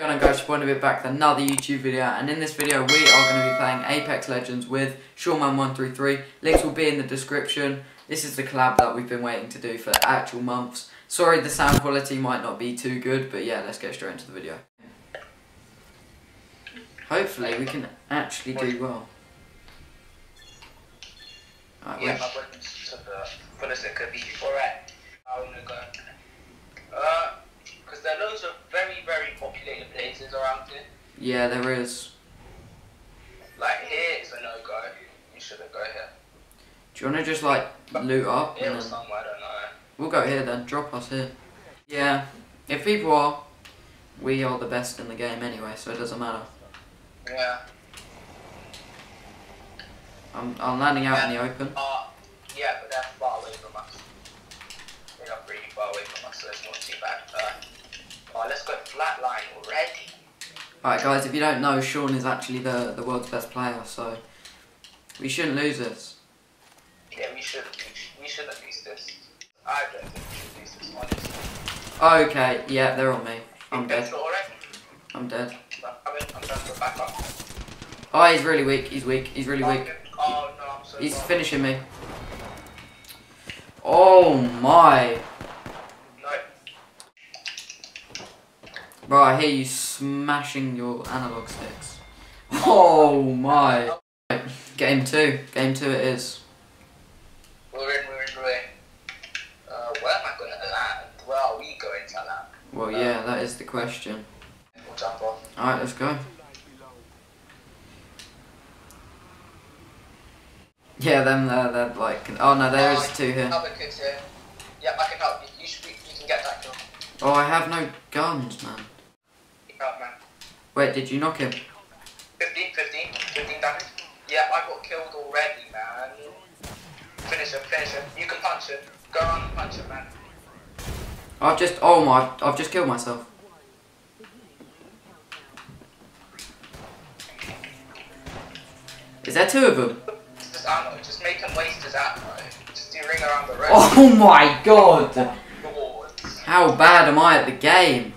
Going on guys, to be back with another YouTube video and in this video we are going to be playing Apex Legends with Seanman133. Links will be in the description. This is the collab that we've been waiting to do for actual months. Sorry the sound quality might not be too good, but yeah, let's get straight into the video. Hopefully we can actually do well. Right, Yeah, my buttons to the fullest it could be. Alright, I want to go. Uh, because there are loads of very, very around here. yeah, there is. Like here is a no go. You shouldn't go here. Do you want to just like loot up Here or somewhere, I don't know. we'll go here then, drop us here. Yeah, if people are, we are the best in the game anyway, so it doesn't matter. Yeah. I'm, I'm landing out in the open. Uh, yeah, but they're far away from us. They are pretty far away from us, so it's not too bad. Uh, oh, let's go flatline already. Alright guys, if you don't know, Sean is actually the, the world's best player, so we shouldn't lose this. Yeah, we should. We, sh- we shouldn't lose this. I don't think we should lose this, honestly. Okay, yeah, they're on me. I'm dead. I'm dead. I'm coming. I'm trying to go. Oh, he's really weak. He's weak. He's really weak. Oh no, I'm so He's finishing me. Oh my. No, Bro, I hear you smashing your analog sticks. Oh my. Game two. Game two it is. we're in, we're in, we're in. Uh, where am I going to land? Where are we going to land? Well, yeah, that is the question. We'll jump off. Alright, let's go. Yeah, them, they're, they're like. Oh no, there is two here. Other kids here. Yep, I can help you. You should you can get that kill. Oh, I have no guns, man. Wait, did you knock him? 15, 15, 15 damage. Yeah, I got killed already, man. Finish him, finish him. You can punch him. Go on and punch him, man. I've just. Oh my. I've just killed myself. Is there two of them? Just ammo. Just make him waste his ammo. Just do ring around the room. Oh my god! How bad am I at the game?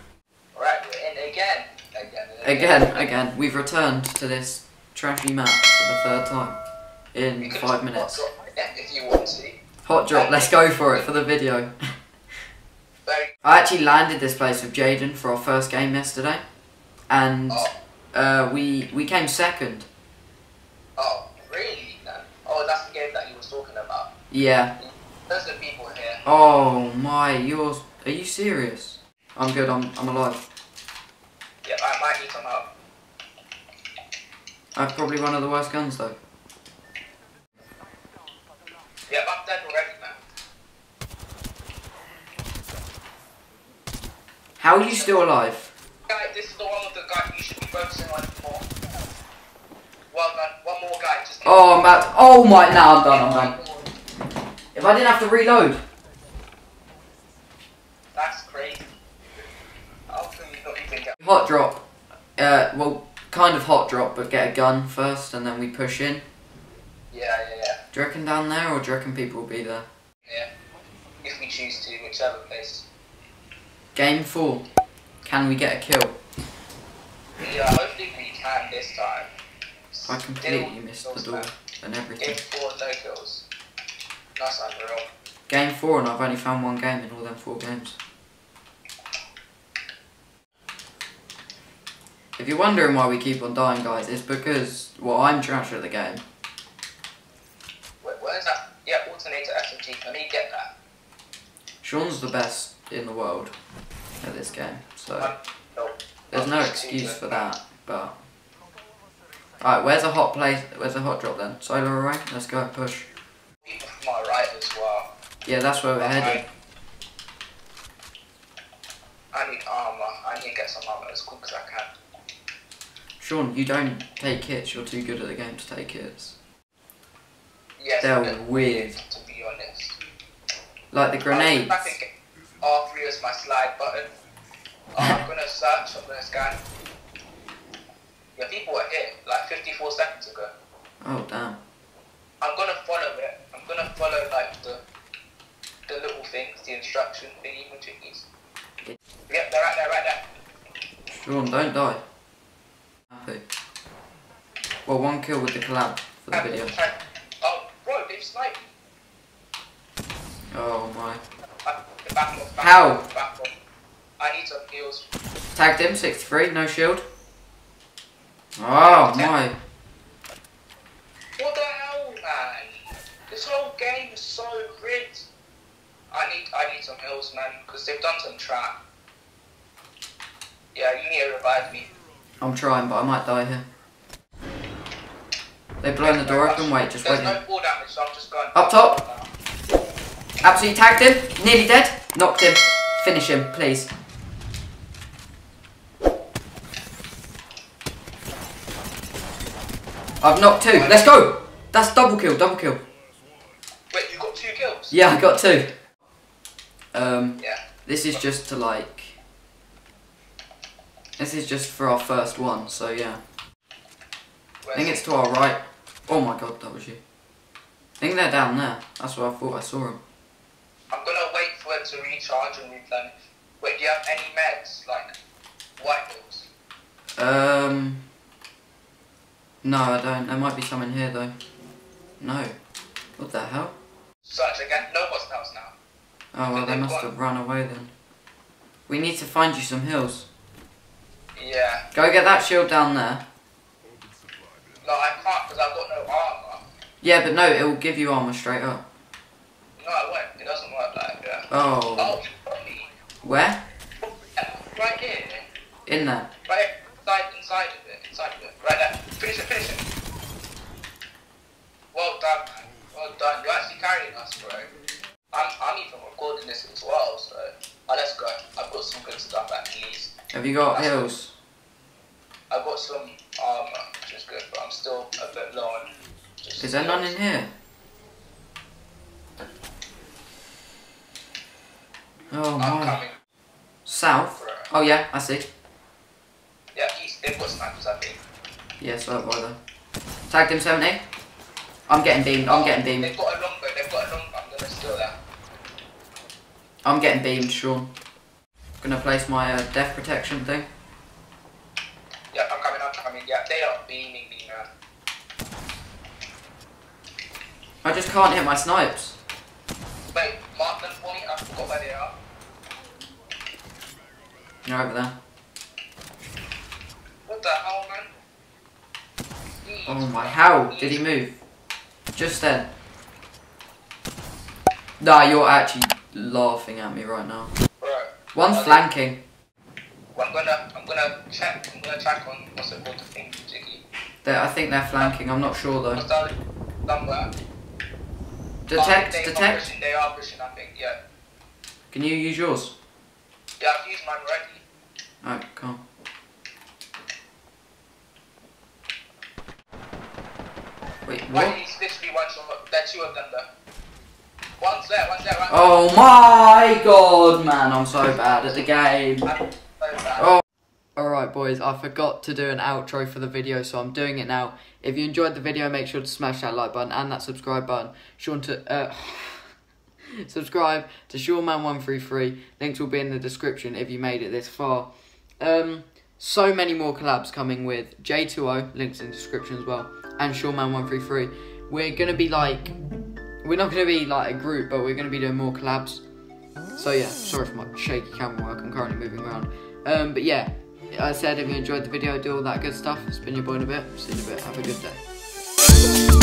Again. Again, we've returned to this trashy map for the third time in five minutes. drop If you want to. Hot drop, let's go for it for the video. I actually landed this place with Jaden for our first game yesterday, and Oh, uh, we we came second. oh, really? Then? Oh, that's the game that you were talking about. Yeah. There's the people here. Oh my, you're. Are you serious? I'm good. I'm I'm alive. Might need some help. I have probably one of the worst guns though. Yeah, I'm dead already, man. How are you still alive? Guy, this is the one with the guy you should be focusing on more. Well done. One more guy. Just. Oh, I'm about. Oh my! Now I'm done. I'm done. If I didn't have to reload. That's crazy. How can you not even get? Hot drop. Uh, well, kind of hot drop, but get a gun first, and then we push in. Yeah, yeah, yeah. Do you reckon down there, or do you reckon people will be there? Yeah. If we choose to, whichever place. Game four. Can we get a kill? Yeah, hopefully we can this time. I completely missed the door man. and Game four, no kills. That's unreal. Game four, and I've only found one game in all them four games. If you're wondering why we keep on dying, guys, it's because, well, I'm trash at the game. Wait, where's that? Yeah, alternator SMG. Let me get that. Sean's the best in the world at this game, so there's no excuse for that, but... Alright, where's a hot place, where's a hot drop then? Solar array? Let's go, push. My right as well. Yeah, that's where we're heading. I need armor. I need to get some armor as quick as I can. Sean, you don't take hits, you're too good at the game to take hits. Yes, They're weird. To be honest. Like the grenades. I think R3 is my slide button. Oh, I'm gonna search. I'm gonna scan. Yeah, people were here like 54 seconds ago. Oh, damn. I'm gonna follow it. I'm gonna follow like the the little things, the instruction thingy majiggies. Yep, they're right there, right there. Sean, don't die. Well, one kill with the collab for the video. Oh, bro, they've sniped. Oh my. Back off, back How? off, back off. I need some heals. Tagged him, 63, no shield. Oh my. What the hell, man? This whole game is so rigged. I need, I need some heals, man, because they've done some trap. Yeah, you need to revive me. I'm trying, but I might die here. They've blown the door open, wait, just There's wait. no damage, so I'm just going. Up top. Absolutely tagged him, nearly dead. Knocked him. Finish him, please. I've knocked two. Let's go. That's double kill, double kill. Wait, you got two kills? Yeah, I got two. Um, Yeah. this is just to like. This is just for our first one, so yeah. I think it's to our right. Oh my god, that was you. I think they're down there. That's what I thought I saw them. I'm gonna wait for it to recharge and replenish. Wait, do you have any meds like white pills? Um. No, I don't. There might be some in here though. No. What the hell? Search again. No hostels now. Oh well, they must have run away then. We need to find you some hills. Yeah. Go get that shield down there. No, I can't because I've got no armor. Yeah, but no, it will give you armor straight up. No, it won't. It doesn't work like that. Oh. Oh. Where? Right here. In there. Right inside, inside of it. Inside of it. Right there. Finish it, finish it. Well done, man. Well done. You're actually carrying us, bro. I'm, I'm even recording this as well, so. Oh, let's go. I've got some good stuff at least. Have you got hills? I've got some armor, which is good, but I'm still a bit low on. Is there none in here? Oh I'm my. coming. South? Oh yeah, I see. Yeah, east. They've got snipers, I think. Yeah, so I then. Tagged him 70. I'm getting beamed, I'm getting beamed. They've got a longbow. They've got a longbow. I'm gonna steal that. I'm getting beamed, Sean. Gonna place my uh, death protection thing. Yeah, I'm coming. I'm coming. Yeah, they are beaming me, man. I just can't hit my snipes. Wait, mark them for me. I forgot where they are. You're over there. What the hell, man? Jeez, Oh my, how did he move? Just then. Nah, you're actually laughing at me right now. Bro, One's flanking. I'm gonna, I'm gonna check. I'm gonna check on what's it called, the thing, Jiggy. They're, I think they're flanking, I'm not sure though. Somewhere. Detect, detect. pushing. They are pushing. I think. Yeah. Can you use yours? Yeah, I've used mine already. Alright, come. Wait, Wait, what? it's literally one shot. There are two of them there. One's there. One's there. Right Oh my god, man, I'm so bad at the game. I'm so bad. Oh. Alright boys, I forgot to do an outro for the video, so I'm doing it now. If you enjoyed the video, make sure to smash that like button and that subscribe button. Sean to uh, subscribe to Seanman133. Links will be in the description if you made it this far. Um, so many more collabs coming with J2O, links in the description as well, and Seanman133. We're gonna be like, we're not gonna be like a group, but we're gonna be doing more collabs. So yeah, sorry for my shaky camera work. I'm currently moving around. Um, but yeah, I said if you enjoyed the video, do all that good stuff. It's been your boy in a bit. See you in a bit. Have a good day.